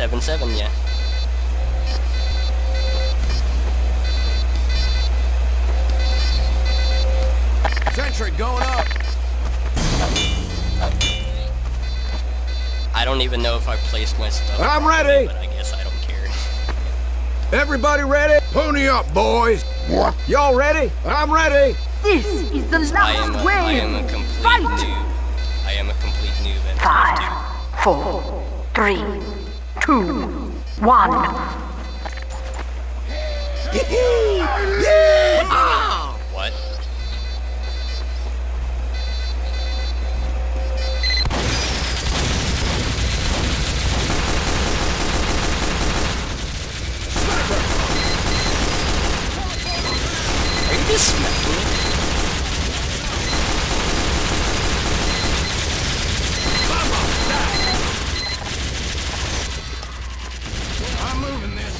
7-7, yeah. Sentry going up. I don't even know if I placed my stuff. I'm ready. But I guess I don't care. Everybody ready? Pony up, boys. What? Y'all ready? I'm ready. This is the last I am a, wave. I am a complete Fight! noob. I am a complete noob at Five, four, three, two, one. What? Are you just me? I'm moving this.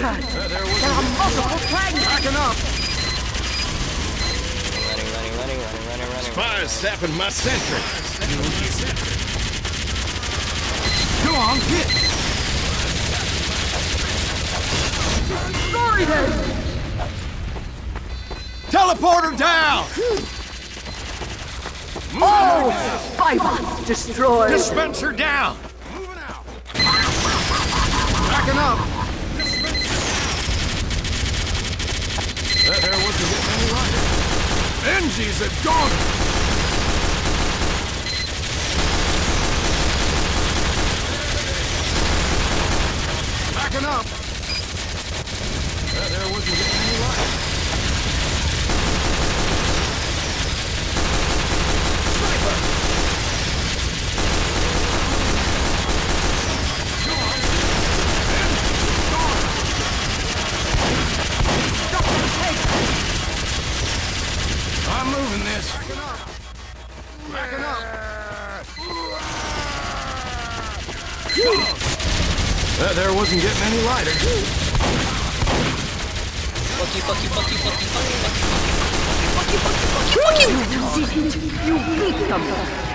Uh, there are multiple flags. backing up. Running, running, running, running, running, running. Spies sapping my sentry. Go on, get. Destroy them. Teleporter down. All spybots destroyed. Dispenser down. Moving out. Backing up. That there wasn't getting any lighter. Engines have gone. Backing up. That there wasn't getting any lighter. I'm moving this. Backing up. Backing up. That there wasn't getting any lighter. Fuck you, fuck you, fuck you, fuck you, fuck you, fuck you, fuck you, fuck you, fuck you, fuck you, fuck you, fuck you, fuck you. You did it. You beat them.